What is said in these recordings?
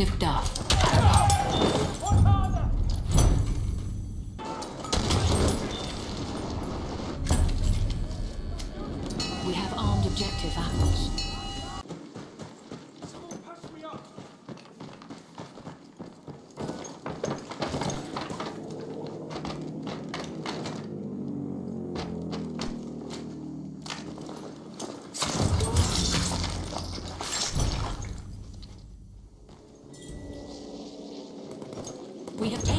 active Duff. We have armed objective apples.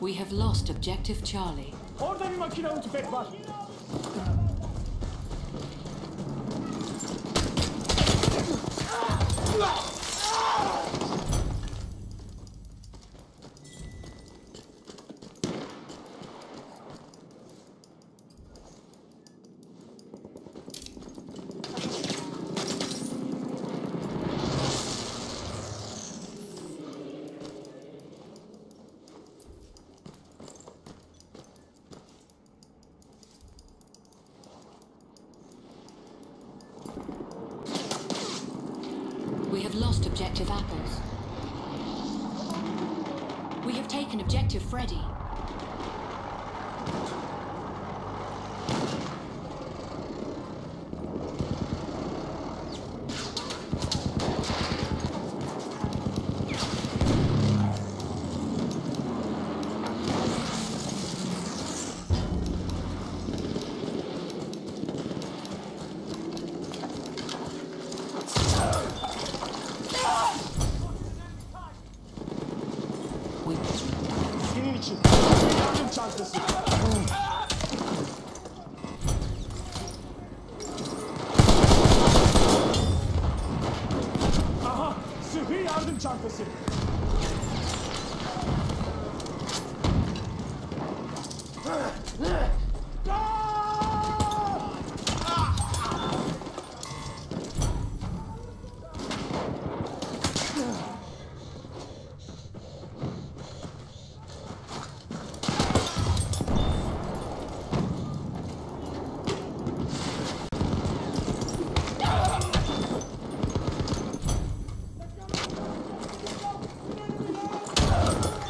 We have lost objective Charlie. Orada bir makine tüfek var. We have lost objective apples. We have taken objective Freddy. Yardım çantası. Aha!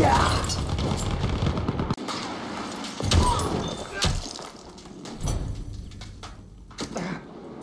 Yeah!